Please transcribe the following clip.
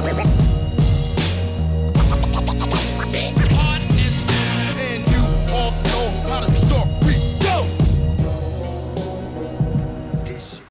Wait, wait, wait.